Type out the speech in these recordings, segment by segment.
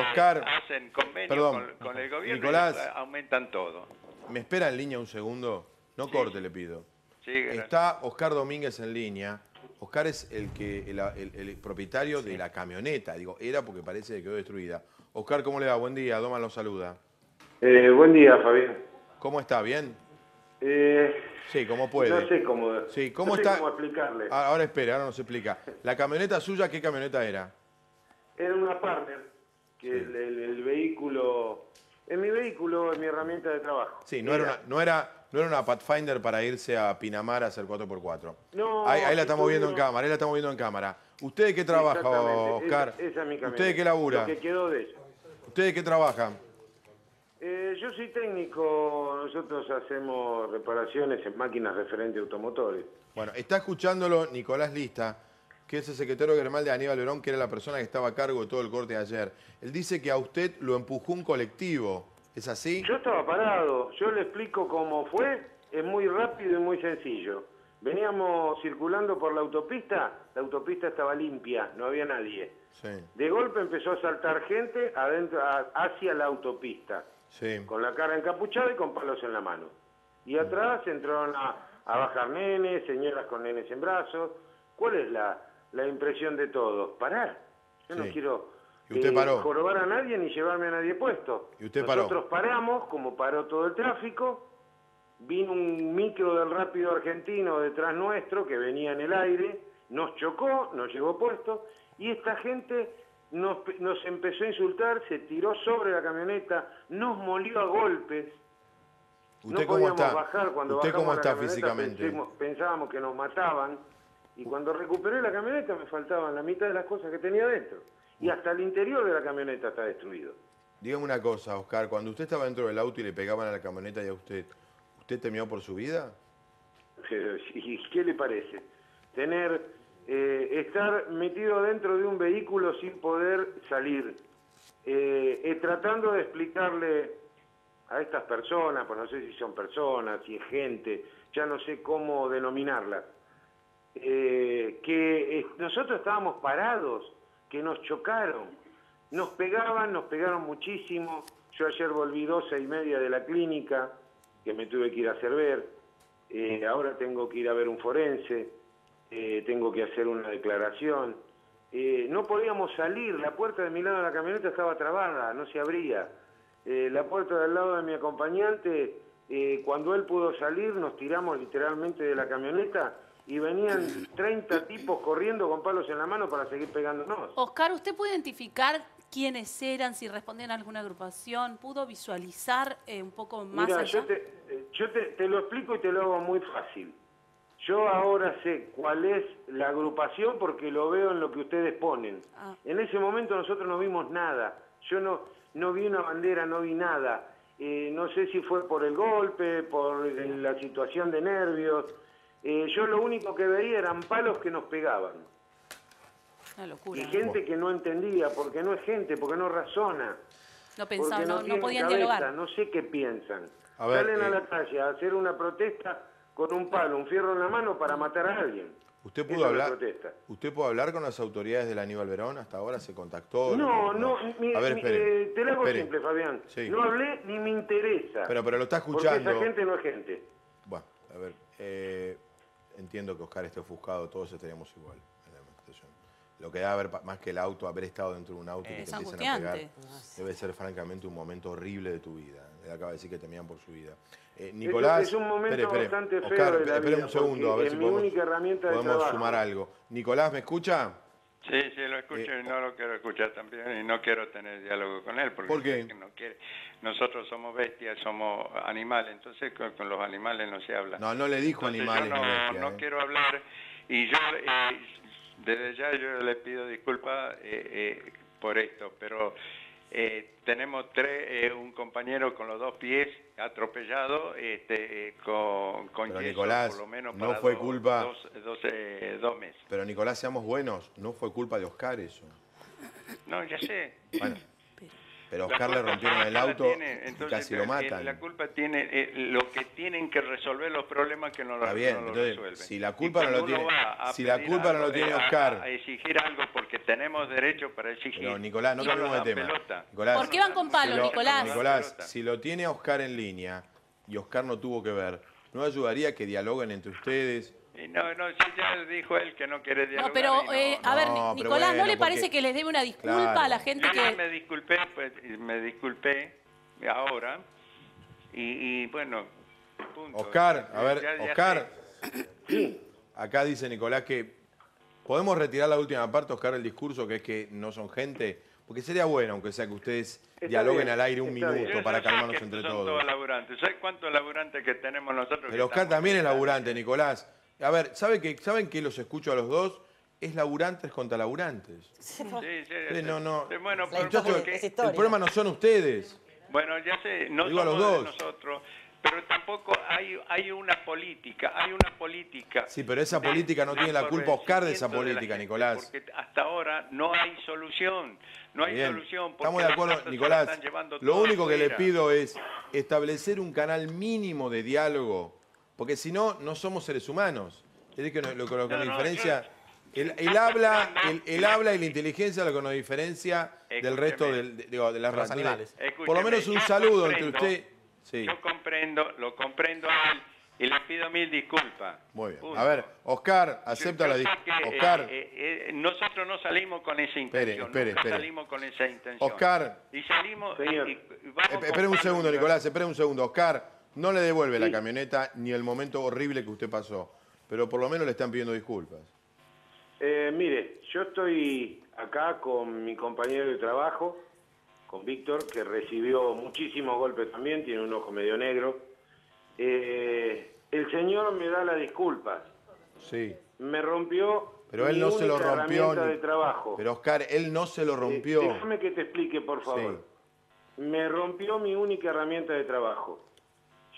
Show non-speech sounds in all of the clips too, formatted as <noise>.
Oscar, hacen convenio perdón, con, con el gobierno Nicolás. y aumentan todo. ¿me espera en línea un segundo? No corte, le pido. Sí. Está Oscar Domínguez en línea. Oscar es el, que, el, el- el propietario de la camioneta. Digo, era porque parece que quedó destruida. Oscar, ¿cómo le va? Buen día. Doma lo saluda. Eh, buen día, Fabián. ¿Cómo está? ¿Bien? Eh, Sí, ¿cómo puede? No sé cómo, Sí, ¿cómo no sé está? cómo explicarle. Ah, Ahora espera, ahora nos explica. ¿La camioneta suya qué camioneta era? Era una partner, que el, el- el vehículo... En mi vehículo, es mi herramienta de trabajo. Sí, no era, una, no, era, no era una Pathfinder para irse a Pinamar a hacer 4x4. No, ahí, ahí la estamos viendo en cámara, ahí la estamos viendo en cámara. ¿Usted de qué trabaja, Oscar? Esa, esa es mi camioneta. ¿Usted de qué labura? Lo que quedó de ella. ¿Usted de qué trabaja? Eh, yo soy técnico, nosotros hacemos reparaciones en máquinas referentes a automotores. Bueno, está escuchándolo Nicolás Lista, que es el secretario general de Aníbal Verón, que era la persona que estaba a cargo de todo el corte de ayer. Él dice que a usted lo empujó un colectivo. ¿Es así? Yo estaba parado, yo le explico cómo fue, es muy rápido y muy sencillo. Veníamos circulando por la autopista, la autopista estaba limpia, no había nadie. Sí, De golpe empezó a saltar gente adentro, hacia la autopista, sí. con la cara encapuchada y con palos en la mano. Y atrás entraron a, a bajar nenes, señoras con nenes en brazos. ¿Cuál es la, la impresión de todos? Parar. Yo no quiero ¿Y usted paró? jorobar a nadie ni llevarme a nadie puesto. ¿Y usted paró? Nosotros paramos, como paró todo el tráfico, vino un micro del rápido argentino detrás nuestro que venía en el aire, nos chocó, nos llevó puesto y esta gente nos, nos empezó a insultar, se tiró sobre la camioneta, nos molió a golpes. ¿Usted no cómo podíamos está? bajar cuando ¿Usted bajamos cómo la está camioneta, físicamente? pensábamos que nos mataban y cuando recuperé la camioneta me faltaban la mitad de las cosas que tenía dentro y hasta el interior de la camioneta está destruido. Dígame una cosa, Oscar. Cuando usted estaba dentro del auto y le pegaban a la camioneta y a usted, ¿usted temió por su vida? <laughs> ¿Y qué le parece? Tener, eh, estar metido dentro de un vehículo sin poder salir, eh, eh, tratando de explicarle a estas personas, pues no sé si son personas, si es gente, ya no sé cómo denominarlas, eh, que eh, nosotros estábamos parados, que nos chocaron, nos pegaban, nos pegaron muchísimo. Yo ayer volví doce y media de la clínica, que me tuve que ir a hacer ver. Eh, ahora tengo que ir a ver un forense, tengo que hacer una declaración. No podíamos salir, la puerta de mi lado de la camioneta estaba trabada, no se abría. La puerta del lado de mi acompañante, cuando él pudo salir, nos tiramos literalmente de la camioneta y venían 30 tipos corriendo con palos en la mano para seguir pegándonos. Oscar, ¿usted puede identificar quiénes eran, si respondían a alguna agrupación? ¿Pudo visualizar eh, un poco más Mira, allá? yo, te, eh, yo te, te lo explico y te lo hago muy fácil. Yo ahora sé cuál es la agrupación porque lo veo en lo que ustedes ponen. Ah. En ese momento nosotros no vimos nada. Yo no, no vi una bandera, no vi nada. Eh, no sé si fue por el golpe, por la situación de nervios. Eh, yo lo único que veía eran palos que nos pegaban. Una locura. Y gente que no entendía, porque no es gente, porque no razona. No pensaban, Porque no, no podían cabeza, dialogar. No sé qué piensan. A ver, Salen a eh, la calle a hacer una protesta con un palo, un fierro en la mano para matar a alguien. ¿Usted pudo hablar? protesta. ¿Usted pudo hablar con las autoridades del Aníbal Verón? ¿Hasta ahora se contactó? No, no, mi- A ver, mi- eh, te lo hago espere. simple, Fabián. Sí. No hablé ni me interesa. Pero, pero lo está Porque escuchando. esa gente no es gente. Bueno, a ver, eh, entiendo que Oscar esté ofuscado, todos estaríamos igual en la manifestación. Lo que debe haber, más que el auto, haber estado dentro de un auto y que te empiecen a pegar, debe ser francamente un momento horrible de tu vida. Él acaba de decir que temían por su vida. Eh, Nicolás, es un momento espere, espere. bastante feo Oscar, de la espere vida, un segundo, a ver es si mi podemos, única herramienta de podemos trabajo. sumar algo. Nicolás, ¿me escucha? Sí, sí, lo escucho Eh, y no lo quiero escuchar también y no quiero tener diálogo con él porque ¿Por qué? no quiere. nosotros somos bestias, somos animales, entonces con, con los animales no se habla. No, no le dijo Entonces, animales yo no, bestia, no ¿eh? quiero hablar y yo eh, desde ya yo le pido disculpas eh, eh, por esto, pero eh, tenemos tres, eh, un compañero con los dos pies atropellado este, eh, con, con Pero, yeso, Nicolás, por lo menos no para fue dos- culpa- dos, dos, eh, dos meses. Pero Nicolás, seamos buenos, no fue culpa de Oscar eso. No, ya sé. Bueno, Pero Oscar le rompieron el auto tiene, y casi lo eh, matan. La culpa tiene eh, lo que tienen que resolver los problemas que no, lo- Está bien, no lo entonces, resuelven. si la culpa no lo tiene- si la culpa no lo tiene eh, a- Oscar. A, exigir algo porque tenemos derecho para exigir. Pero Nicolás, no cambiemos de tema. Nicolás, ¿Por qué van con palo, si lo- Nicolás? Nicolás, si lo tiene a Oscar en línea y Oscar no tuvo que ver, ¿no ayudaría que dialoguen entre ustedes? Y no, no, si ya dijo él que no quiere dialogar. No, pero, no, eh, a ver, No, Nicolás, ¿no le parece porque- que les debe una disculpa Claro. a la gente Yo que... me disculpé, pues, me disculpé ahora. Y, y bueno, punto. Oscar, a ver, Ya- ya Oscar, sé. acá dice Nicolás que podemos retirar la última parte, Oscar, del discurso, que es que no son gente, porque sería bueno, aunque sea que ustedes Está dialoguen bien, al aire un bien. minuto para calmarnos que entre son todos. laburantes. ¿Sabes cuántos laburantes que tenemos nosotros? que Pero Oscar estamos también es laburante, Nicolás. A ver, ¿sabe que, ¿saben que los escucho a los dos? Es laburantes contra laburantes. Sí, sí, Sí, no, no. Bueno, por- Muchachos, porque- el problema no son ustedes. bueno, ya sé, no Digo a los de dos. nosotros, pero tampoco hay, hay una política, hay una política. Sí, pero esa de- política no tiene la culpa Oscar de esa política, gente, Nicolás. Porque hasta ahora no hay solución, no hay Bien, solución. porque estamos de acuerdo, Nicolás. Lo único que le pido es establecer un canal mínimo de diálogo, porque si no, no somos seres humanos. Es decir, que lo que lo que No, nos no, diferencia, yo- el, el habla, el, el <laughs> habla y la inteligencia lo que nos diferencia del resto del- de, digo, de las razas. animales. Por lo menos un yo saludo entre usted. Sí, Yo comprendo, lo comprendo a él y le pido mil disculpas. muy bien. Punto. A ver, Oscar, acepta Yo- la disculpa. que, eh, Oscar, eh, eh, nosotros no salimos con esa intención. espere, espere. salimos con esa intención. Oscar. Y salimos. Señor. y- y vamos con Espere un segundo, Nicolás. Nicolás, espere un segundo. Oscar, no le devuelve la Sí. camioneta ni el momento horrible que usted pasó, pero por lo menos le están pidiendo disculpas. Eh, mire, yo estoy acá con mi compañero de trabajo, con Víctor, que recibió muchísimos golpes también, tiene un ojo medio negro. Eh, el señor me da las disculpas. Sí. Me rompió Pero él mi no se lo única rompió. herramienta ni- de trabajo. Pero Oscar, él no se lo Eh, rompió. déjame que te explique, por favor. Me rompió mi única herramienta de trabajo.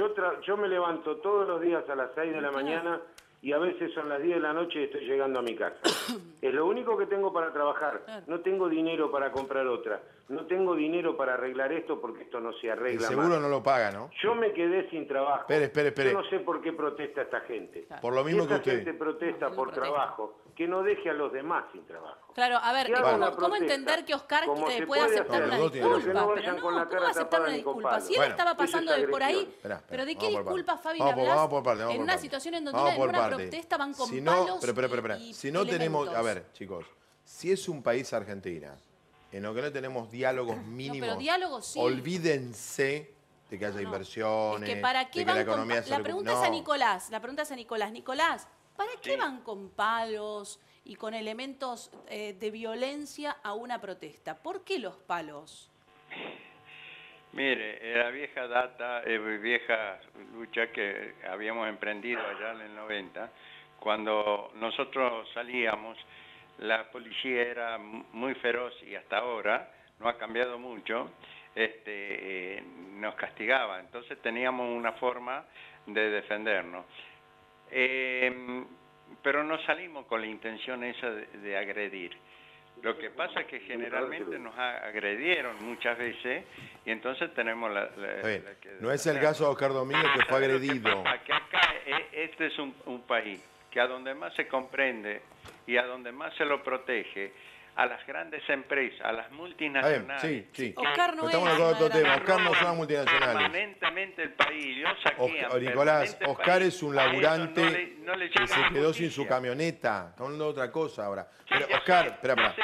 Yo, tra- yo me levanto todos los días a las 6 de la mañana y a veces son las 10 de la noche y estoy llegando a mi casa. <coughs> es lo único que tengo para trabajar. No tengo dinero para comprar otra. No tengo dinero para arreglar esto porque esto no se El arregla seguro más. no lo paga, ¿no? Yo me quedé sin trabajo. Espere, espere, espere. Yo no sé por qué protesta esta gente. Por lo mismo que usted. gente protesta No, por protesta. trabajo, que no deje a los demás sin trabajo. Claro, a ver, ¿cómo, cómo entender que Oscar como eh, puede puede aceptar hacer. una disculpa? Pero Que no ¿cómo cara va a aceptar una disculpa? Si él Bueno. estaba pasando de por ahí, pero ¿de qué disculpa. Fabi Vamos por- hablas vamos por parte, vamos en por una parte. situación en donde una- en por una parte. protesta van con si no, palos pero, pero, pero, pero, y si no tenemos, a ver, chicos, si es un país Argentina en lo que no tenemos diálogos mínimos, diálogos sí. olvídense de que haya No, inversiones, Es que para qué de que la con economía se La pregunta es a. Nicolás, la pregunta es a Nicolás. Nicolás, ¿para qué Sí. van con palos y con elementos eh, de violencia a una protesta? ¿Por qué los palos? Mire, era vieja data, eh, vieja lucha que habíamos emprendido allá en el 90. Cuando nosotros salíamos, la policía era muy feroz y hasta ahora no ha cambiado mucho. Este, eh, nos castigaba, entonces teníamos una forma de defendernos. Eh, pero no salimos con la intención esa de agredir. Lo que pasa es que generalmente nos agredieron muchas veces y entonces tenemos la... que No es el caso de Oscar Domínguez que fue ¿Sabe lo que agredido. Que acá eh, este es un, un país que a donde más se comprende y a donde más se lo protege, a las grandes empresas, a las multinacionales. sí, sí. Oscar no estamos es hablando de otro una tema. Oscar no son multinacionales. Permanentemente el país, lo saquean. Nicolás, Oscar es un laburante no le- no le que se quedó sin su justicia. camioneta. Estamos hablando de otra cosa ahora. Sí, Pero ya Oscar, sé, espera, espera.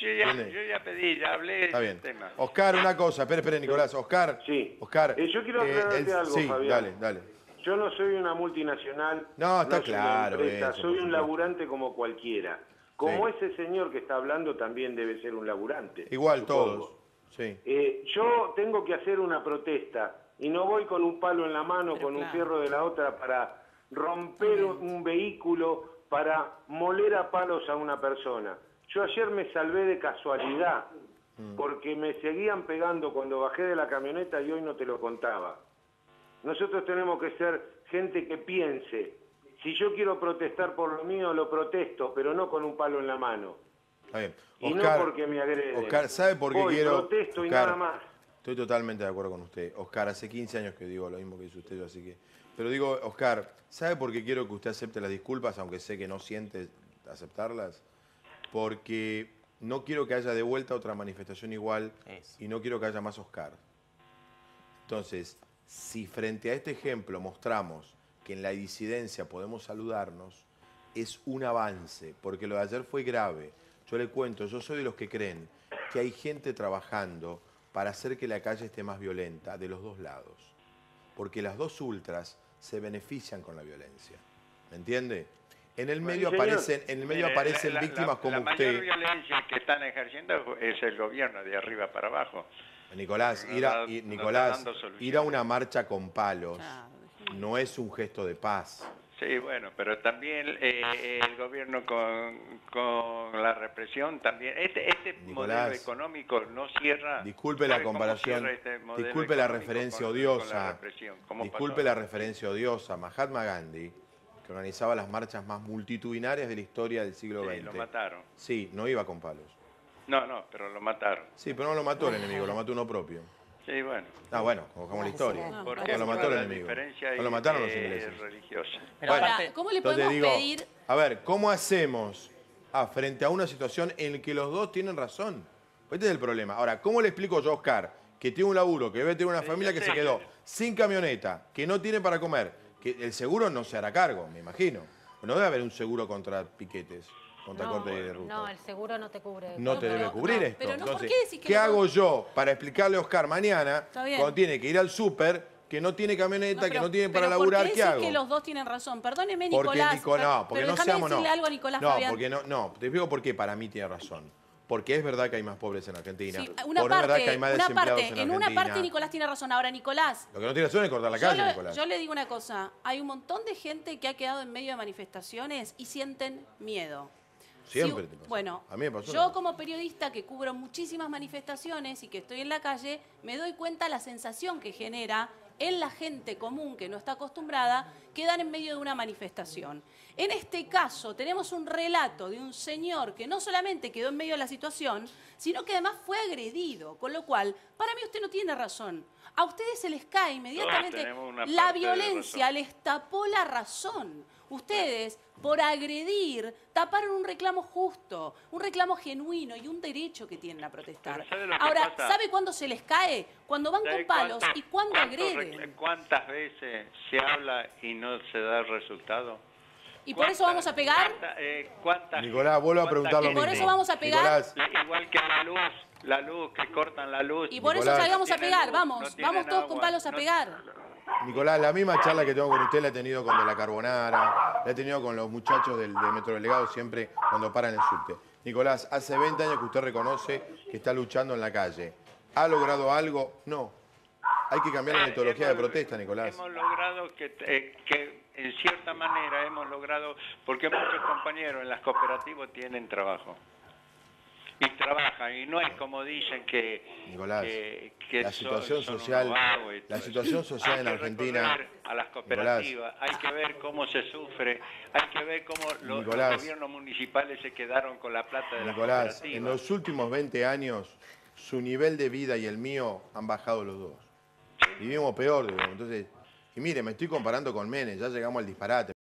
Yo ya, yo ya pedí, ya hablé Está del bien. tema. Oscar, una cosa. Espera, espera, Nicolás. Oscar. Sí. Oscar. Eh, yo quiero aclararte algo, Sí, Fabián. dale, dale. Yo no soy una multinacional. No, está soy una claro empresa, eso, soy un laburante como cualquiera. Como Sí. ese señor que está hablando también debe ser un laburante. Igual supongo. todos. Sí. Eh, yo tengo que hacer una protesta y no voy con un palo en la mano, Pero con un fierro de la otra para romper un, un vehículo, para moler a palos a una persona. Yo ayer me salvé de casualidad, Mm. porque me seguían pegando cuando bajé de la camioneta y hoy no te lo contaba. Nosotros tenemos que ser gente que piense. Si yo quiero protestar por lo mío, lo protesto, pero no con un palo en la mano. Está bien. y Oscar, no porque me agreden. Oscar, ¿sabe por qué Voy, quiero...? protesto y Oscar, nada más. Estoy totalmente de acuerdo con usted. Oscar, hace 15 años que digo lo mismo que dice usted, yo así que... Pero digo, Oscar, ¿sabe por qué quiero que usted acepte las disculpas, aunque sé que no siente aceptarlas? Porque no quiero que haya de vuelta otra manifestación igual Eso. y no quiero que haya más Oscar. Entonces, si frente a este ejemplo mostramos que en la disidencia podemos saludarnos, es un avance, porque lo de ayer fue grave. Yo le cuento, yo soy de los que creen que hay gente trabajando para hacer que la calle esté más violenta de los dos lados, porque las dos ultras se benefician con la violencia. ¿Me entiende? En el medio aparecen, en el medio Mire, aparecen la- la- víctimas la- como la usted. mayor violencia que están ejerciendo es el gobierno de arriba para abajo. Nicolás, No ir a, no Nicolás, ir a una marcha con palos. No es un gesto de paz. Sí, bueno, pero también eh, el gobierno con, con la represión también. Este, este Nicolás, modelo económico no cierra. Disculpe la ¿Sabe cómo comparación, este disculpe la referencia con- con odiosa, la disculpe pasó? la referencia odiosa. Mahatma Gandhi, que organizaba las marchas más multitudinarias de la historia del siglo Sí, XX. lo mataron. Sí, no iba con palos. No, no, pero lo mataron. Sí, pero no lo mató el enemigo, lo mató uno propio. Sí, bueno. Ah, bueno, como, como la historia. No, Porque No lo mató el la enemigo. diferencia No lo mataron los ingleses. religiosa. Pero Ahora, aparte- ¿cómo le podemos digo, pedir? a ver, ¿cómo hacemos ah, frente a una situación en la que los dos tienen razón? Este es el problema. Ahora, ¿cómo le explico yo a Oscar, que tiene un laburo, que debe tener una Sí, familia que sé. se quedó sin camioneta, que no tiene para comer, que el seguro no se hará cargo, me imagino? No debe haber un seguro contra piquetes, contra corte de ruta. No, el seguro no te cubre. No te pero- debe cubrir no, esto. pero no, ¿por Entonces, qué decís que ¿qué no? hago yo para explicarle a Oscar mañana, cuando tiene que ir al súper, que no tiene camioneta, No, que no tiene para pero ¿por laburar, qué ¿qué decís hago? que los dos tienen razón? Perdóneme, Porque Nicolás. Nico- no, porque pero no seamos no. decirle algo a Nicolás no, Fabián. porque no, no, te explico por qué para mí tiene razón. Porque es verdad que hay más pobres en Argentina. Sí, porque una es verdad que hay más una desempleados parte, en en una parte Nicolás tiene razón. Ahora, Nicolás, Lo que no tiene razón es cortar la calle, le- Nicolás. yo le digo una cosa. Hay un montón de gente que ha quedado en medio de manifestaciones y sienten miedo. Siempre Si- te pasa. Bueno, A mí me pasó una yo como periodista que cubro muchísimas manifestaciones y que estoy en la calle, me doy cuenta la sensación que genera en la gente común que no está acostumbrada quedar en medio de una manifestación. En este caso tenemos un relato de un señor que no solamente quedó en medio de la situación, sino que además fue agredido, con lo cual, para mí usted no tiene razón. A ustedes se les cae inmediatamente una la violencia, les tapó la razón. Ustedes, por agredir, taparon un reclamo justo, un reclamo genuino y un derecho que tienen a protestar. Pero ¿sabe lo que Ahora, pasa? ¿sabe cuándo se les cae? Cuando van ¿Sabe con palos cuánto- y cuando cuántos agreden. ¿Cuántas veces se habla y no se da resultado? ¿Y por eso vamos a pegar? cuánta- eh, Nicolás, vuelvo a preguntar lo ¿Y por mismo. eso vamos a pegar? Nicolás, Igual que la luz, la luz, que cortan la luz. Y por eso salgamos a pegar, vamos, no vamos todos con palos a no- pegar. Nicolás, la misma charla que tengo con usted la he tenido con De la Carbonara, la he tenido con los muchachos del, del Metro Delegado siempre cuando paran el subte. Nicolás, hace 20 años que usted reconoce que está luchando en la calle. ¿Ha logrado algo? No. Hay que cambiar la metodología de protesta, Nicolás. Hemos logrado que, eh, que en cierta manera hemos logrado, porque muchos compañeros en las cooperativas tienen trabajo. Y trabajan, y no es como dicen que, Nicolás, que, que la son- situación son social- vagos y la situación social en Argentina- A las cooperativas, hay que ver cómo se sufre, hay que ver cómo los, los Nicolás. gobiernos municipales se quedaron con la plata de las Nicolás, cooperativas. en los últimos 20 años, su nivel de vida y el mío han bajado los dos. Vivimos peor, digo. entonces, y mire, me estoy comparando con Menem, ya llegamos al disparate.